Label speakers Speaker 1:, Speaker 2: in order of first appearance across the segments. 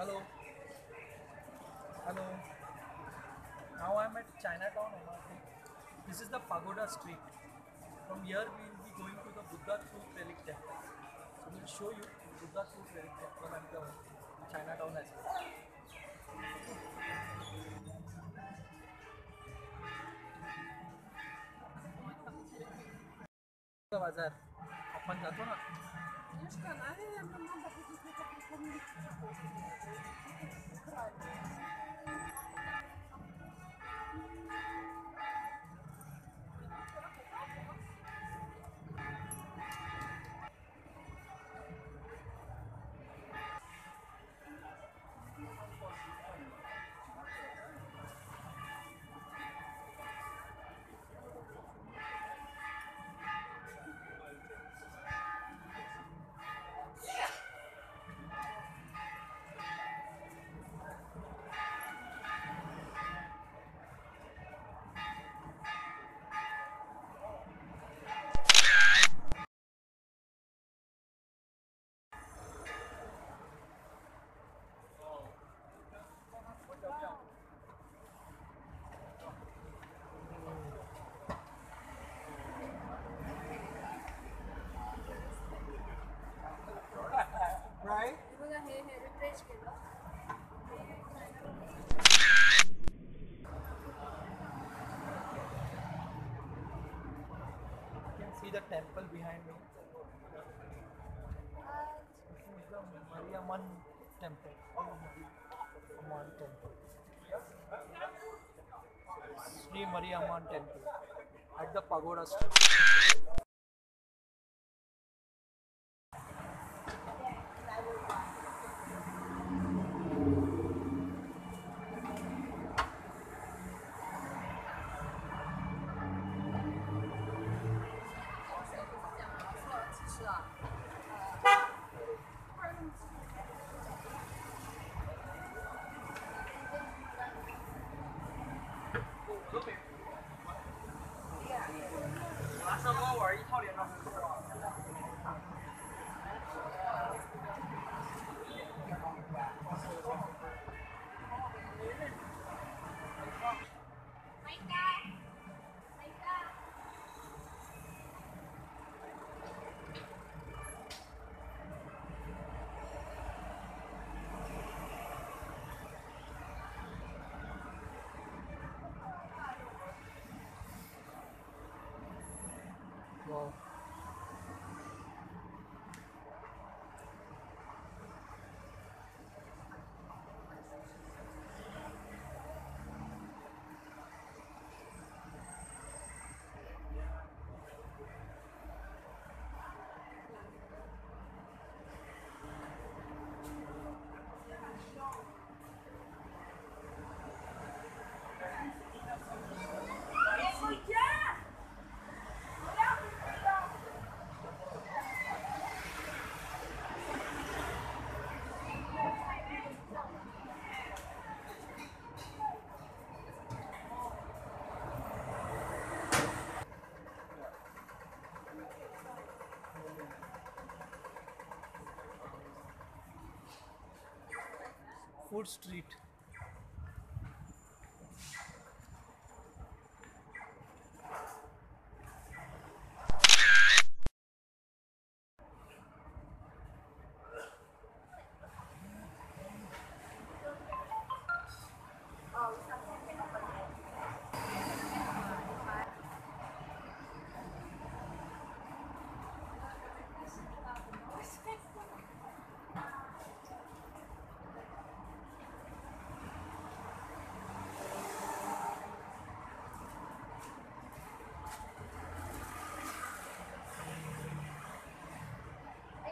Speaker 1: Hello hello now I am at Chinatown ओमाटी this is the pagoda street from here we will be going to the Buddha tooth relic temple so will show
Speaker 2: you Buddha tooth relic temple and the
Speaker 1: Chinatown
Speaker 2: as बाज़ार अपन जो ना Надо
Speaker 1: будет напомнить. See the temple behind me. This is the Mariamman temple. Amman temple. Sri Mariamman temple at the Pagoda Street. Wow. Food Street.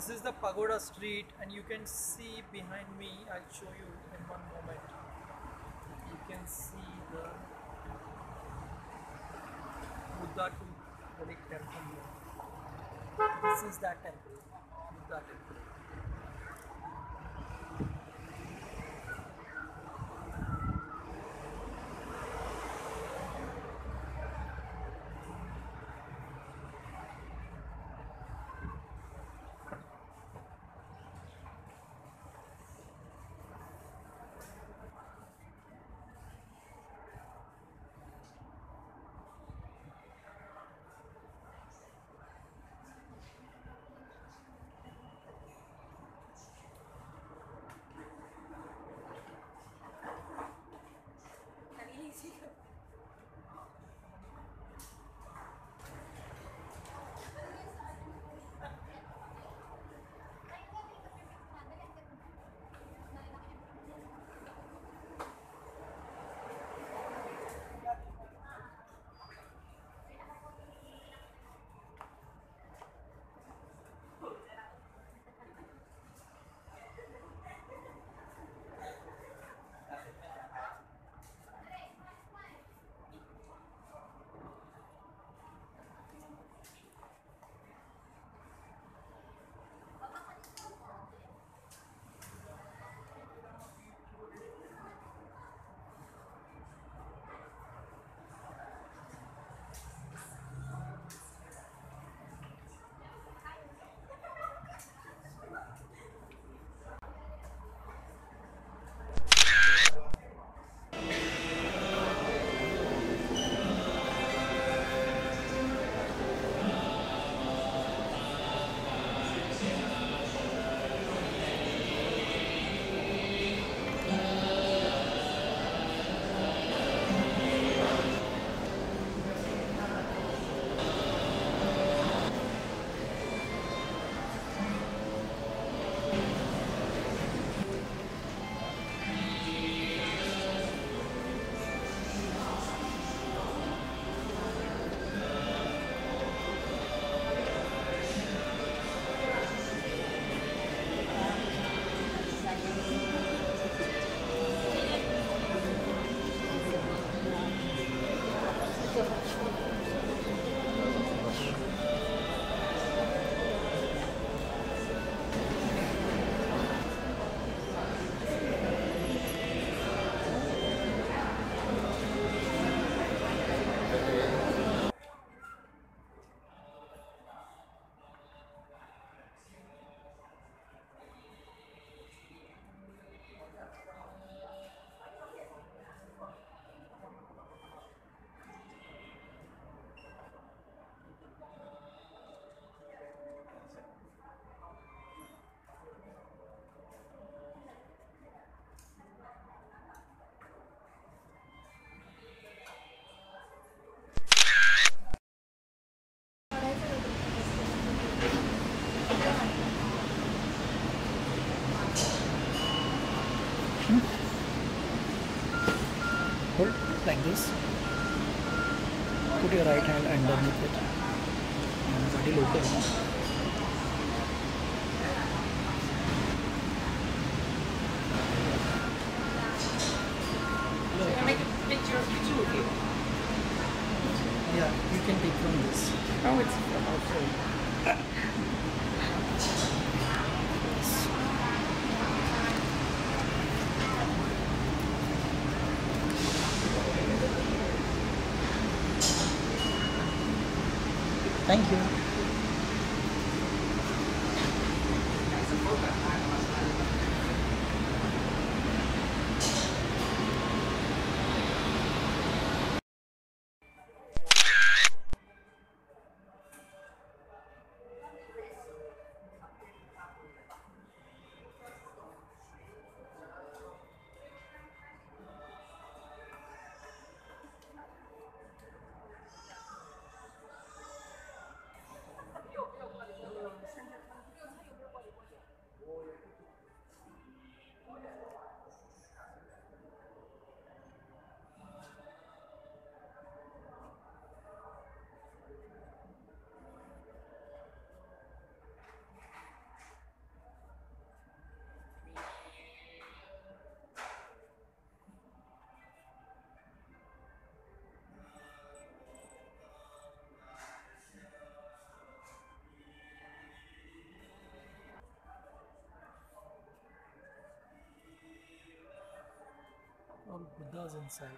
Speaker 1: This is the Pagoda Street, and you can see behind me. I'll show you in one moment. You can see the Buddha temple. This is that temple, Buddha temple.
Speaker 3: Underneath it. Body open.
Speaker 2: Can I make a picture of the two of you?
Speaker 3: Yeah, you can take from this.
Speaker 2: Oh, it's okay.
Speaker 1: Buddhas inside.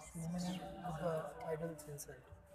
Speaker 1: So many Buddha idols inside.